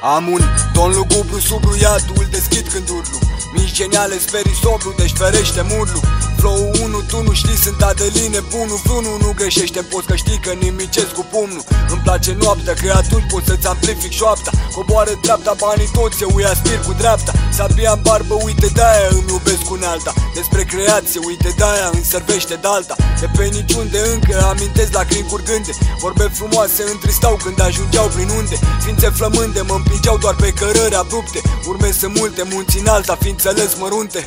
Am un ton lugubru subru, iadul deschid când urlu. Mici geniale, sperii sobru, deci ferește murlu. Flow 1, tu nu știi, sunt Adeline bunul Vreunul nu greșește, poți că știi că nimicesc cu pumnul. Îmi place noaptea, că atunci pot să-ți amplific șoapta. Coboară dreapta, banii toți, eu îi aspir cu dreapta. Sabia în barbă, uite de-aia îmi iubesc unealta Despre creație, uite de-aia îmi servește dalta De pe niciunde încă amintesc lacrimi curgânde. Vorbe frumoase întristau când ajungeau prin unde. Ființe flămânde mă împingeau doar pe cărări abrupte. Urme sunt multe, munți în alta, fi înțeles mărunte